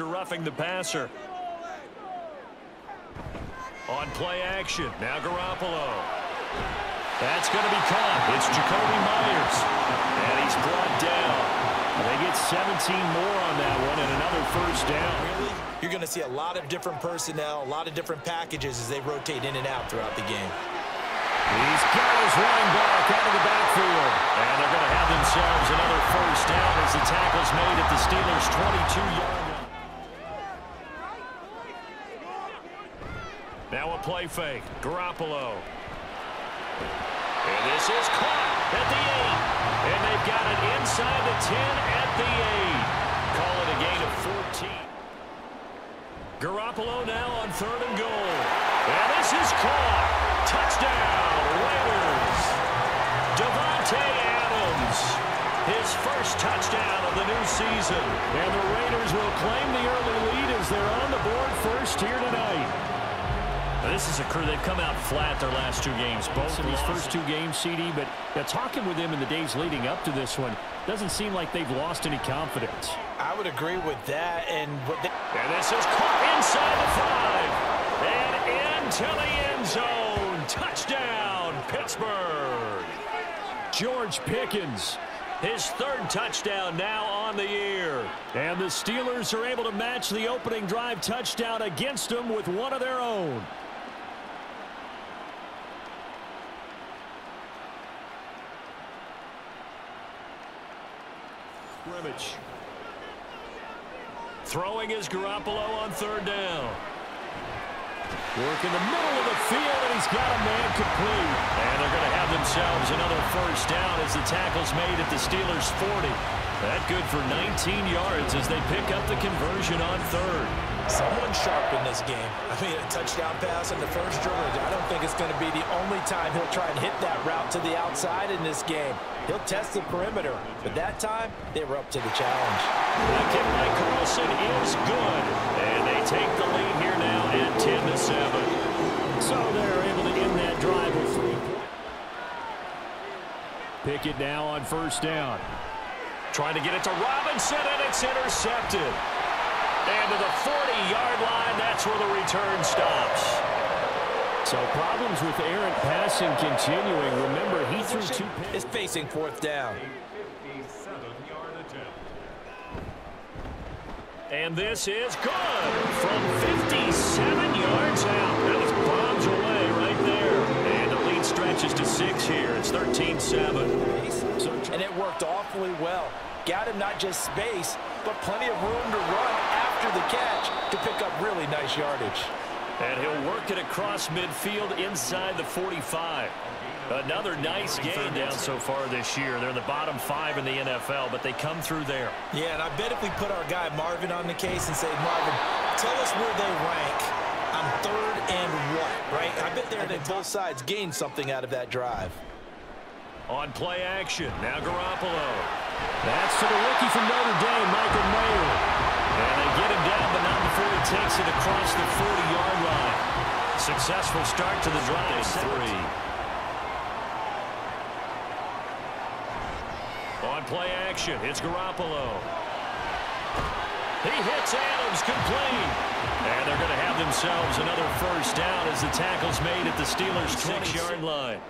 after roughing the passer. On play action, now Garoppolo. That's going to be caught. It's Jakobi Meyers. And he's brought down. They get 17 more on that one and another first down. You're going to see a lot of different personnel, a lot of different packages as they rotate in and out throughout the game. He's got his running back out of the backfield. And they're going to have themselves another first down as the tackle's made at the Steelers' 22-yard line. Now a play fake. Garoppolo. And this is caught at the 8. And they've got it inside the 10 at the 8. Call it a gain of 14. Garoppolo now on third and goal. And this is caught. Touchdown, Raiders. Davante Adams. His first touchdown of the new season. And the Raiders will claim the early lead as they're on the board first here tonight. This is a crew, they've come out flat their last two games. Both of these first two games, CD, but yeah, talking with them in the days leading up to this one, doesn't seem like they've lost any confidence. I would agree with that. And, what they and this is caught inside the five. And into the end zone. Touchdown, Pittsburgh. George Pickens. His third touchdown now on the year. And the Steelers are able to match the opening drive touchdown against them with one of their own. Scrimmage. Throwing is Garoppolo on third down. Work in the middle of the field, and he's got a man complete. And they're going to have themselves another first down as the tackle's made at the Steelers' 40. That good for 19 yards as they pick up the conversion on third. Sharp in this game. I mean, a touchdown pass in the first drive. I don't think it's going to be the only time he'll try and hit that route to the outside in this game. He'll test the perimeter, but that time they were up to the challenge. The kick by Carlson is good, and they take the lead here now at 10 to 7. So they're able to end that drive with three. Pickett now on first down. Trying to get it to Robinson, and it's intercepted. And to the 40-yard line, that's where the return stops. So problems with errant passing continuing. Remember, he threw two. Is facing fourth down. And this is good from 57 yards out. That was bombs away right there. And the lead stretches to six here. It's 13-7. And it worked awfully well. Got him not just space, but plenty of room to run after the catch to pick up really nice yardage. And he'll work it across midfield inside the 45. Another nice game down so far this year. They're in the bottom five in the NFL, but they come through there. Yeah, and I bet if we put our guy Marvin on the case and say, Marvin, tell us where they rank on third and what, right? I bet they're that both sides gain something out of that drive. On play action, now Garoppolo. That's to the rookie from Notre Dame, Successful start to the drive, three. On play action, it's Garoppolo. He hits Adams complete. And they're going to have themselves another first down as the tackle's made at the Steelers' six-yard line.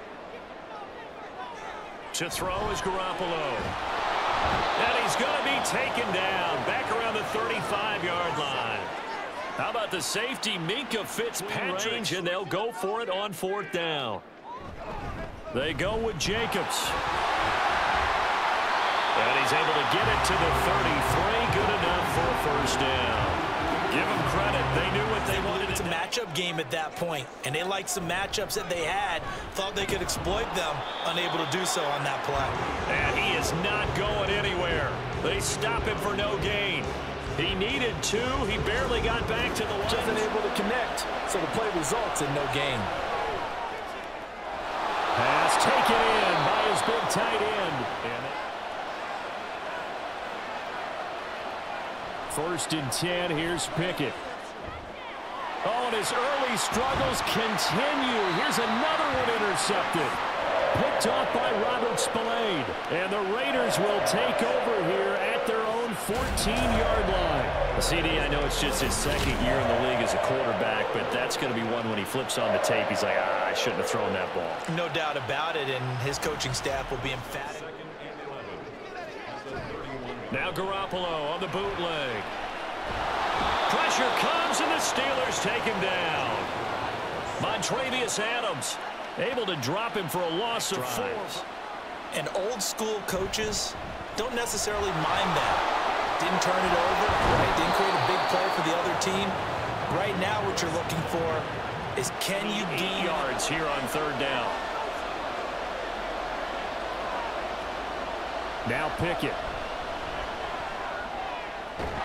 To throw is Garoppolo. And he's going to be taken down back around the 35-yard line. How about the safety, Minkah Fitzpatrick, and they'll go for it on fourth down. They go with Jacobs. And he's able to get it to the 33. Good enough for a first down. Give them credit. They knew what they wanted. It's a matchup game at that point, and they liked some matchups that they had, thought they could exploit them, unable to do so on that play. And he is not going anywhere. They stop him for no gain. He needed two. He barely got back to the line. Just unable to connect, so the play results in no gain. Pass taken in by his big tight end. First and 10, here's Pickett. Oh, and his early struggles continue. Here's another one intercepted. Picked off by Robert Spillane. And the Raiders will take over here at their own own 14-yard line. CD, I know it's just his second year in the league as a quarterback, but that's going to be one when he flips on the tape. He's like, ah, I shouldn't have thrown that ball. No doubt about it, and his coaching staff will be emphatic. Now Garoppolo on the bootleg. Pressure comes, and the Steelers take him down. Montravius Adams able to drop him for a loss of four. And old school coaches don't necessarily mind that. Didn't turn it over, right? Didn't create a big play for the other team. Right now what you're looking for is can you gain yards here on third down. Now Pickett.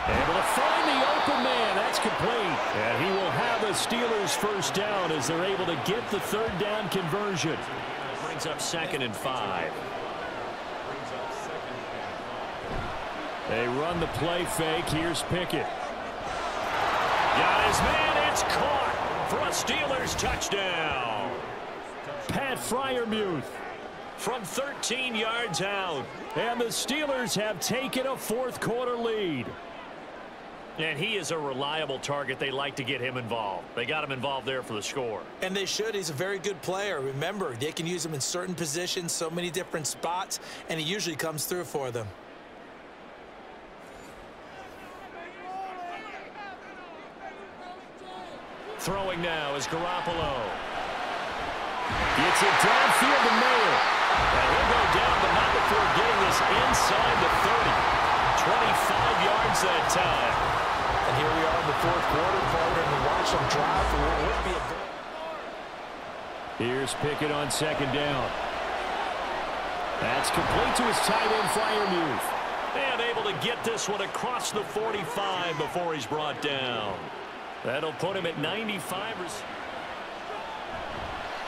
Able to find the open man. That's complete. And he will have a Steelers first down as they're able to get the third down conversion. Brings up second and five. They run the play fake. Here's Pickett. Got his man. It's caught for a Steelers touchdown. Pat Freiermuth from 13 yards out. And the Steelers have taken a fourth quarter lead. And he is a reliable target. They like to get him involved. They got him involved there for the score. And they should. He's a very good player. Remember, they can use him in certain positions, so many different spots, and he usually comes through for them. Throwing now is Garoppolo. Gets it downfield to Mayer. And he'll go down, but not before getting this inside the 30. 25 yards that time. And here we are in the fourth quarter, partner, and watch them drive for what would be a good. Here's Pickett on second down. That's complete to his tight end, Freiermuth. And able to get this one across the 45 before he's brought down. That'll put him at 95.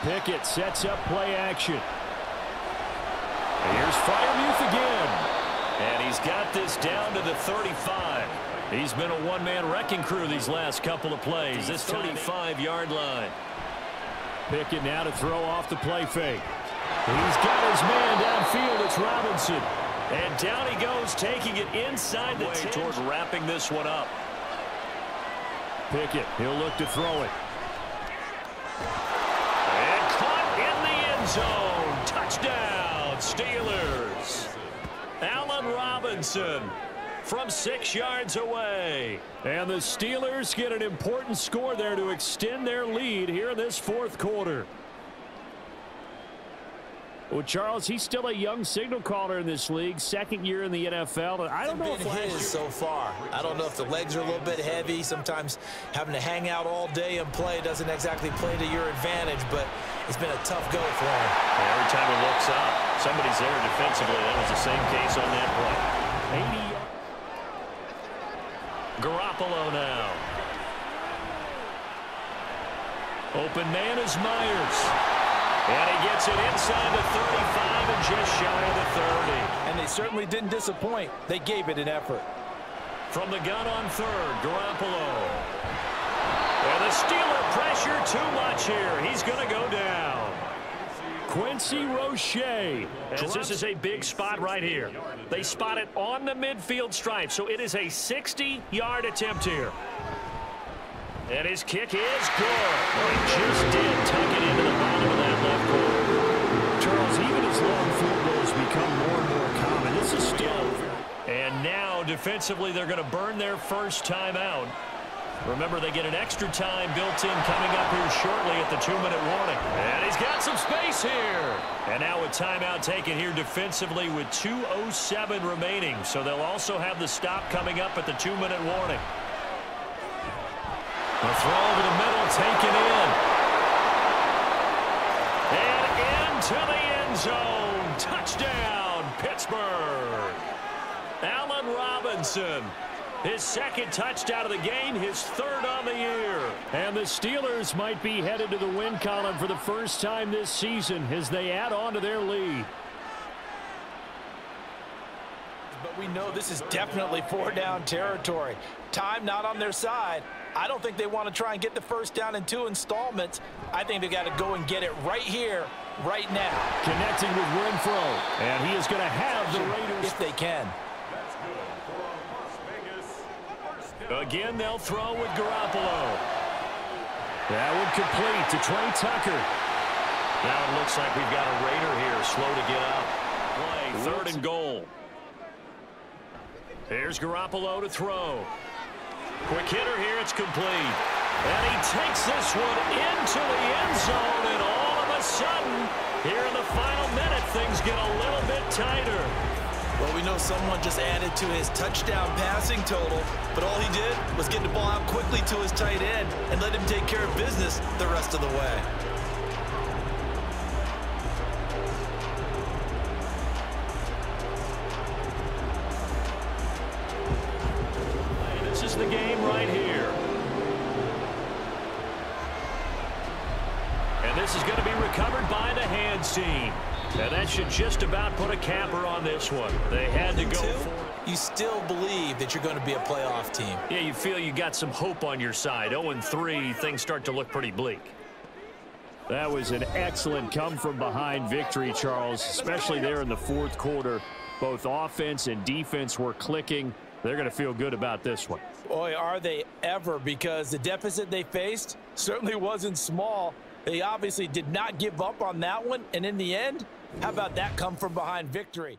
Pickett sets up play action. Here's Freiermuth again. And he's got this down to the 35. He's been a one-man wrecking crew these last couple of plays. This 35-yard line. Pickett now to throw off the play fake. He's got his man downfield. It's Robinson. And down he goes, taking it inside the way toward wrapping this one up. Pickett, he'll look to throw it. And caught in the end zone. Touchdown, Steelers. Allen Robinson from six yards away. And the Steelers get an important score there to extend their lead here in this fourth quarter. Well, Charles, he's still a young signal caller in this league, second year in the NFL. I don't know if his so far. I don't know if the legs are a little bit heavy. Sometimes having to hang out all day and play doesn't exactly play to your advantage, but it's been a tough go for him. And every time he looks up, somebody's there defensively. That was the same case on that play. 80. Garoppolo now. Open man is Meyers. And he gets it inside the 35 and just shy of the 30. And they certainly didn't disappoint. They gave it an effort. From the gun on third, Garoppolo. And the Steeler pressure too much here. He's going to go down. Quincy Roche. As this is a big spot right here. They spot it on the midfield stripe, so it is a 60-yard attempt here. And his kick is good. He just did tuck it into the bottom of that left corner. Charles, even as long field goals become more and more common, this is still... And now, defensively, they're going to burn their first time out. Remember, they get an extra time built in coming up here shortly at the two-minute warning. And he's got some space here. And now a timeout taken here defensively with 2.07 remaining. So they'll also have the stop coming up at the two-minute warning. The throw over the middle taken in. And into the end zone. Touchdown, Pittsburgh. Allen Robinson. His second touchdown of the game, his third on the year. And the Steelers might be headed to the win column for the first time this season as they add on to their lead. But we know this is definitely four-down territory. Time not on their side. I don't think they want to try and get the first down in two installments. I think they got to go and get it right here, right now. Connecting with Renfrow. And he is going to have the Raiders. If they can. Again, they'll throw with Garoppolo. That would complete to Tre Tucker. Now it looks like we've got a Raider here, slow to get up. Play, third and goal. Here's Garoppolo to throw. Quick hitter here, it's complete. And he takes this one into the end zone, and all of a sudden, here in the final minute, things get a little bit tighter. Well, we know someone just added to his touchdown passing total, but all he did was get the ball out quickly to his tight end and let him take care of business the rest of the way. This is the game right here. And this is going to be recovered by the hands team. And that should just about put a capper on this one. They had to go for. You still believe that you're going to be a playoff team. Yeah, you feel you got some hope on your side. 0-3, things start to look pretty bleak. That was an excellent come-from-behind victory, Charles, especially there in the fourth quarter. Both offense and defense were clicking. They're going to feel good about this one. Boy, are they ever, because the deficit they faced certainly wasn't small. They obviously did not give up on that one, and in the end, how about that come-from-behind victory?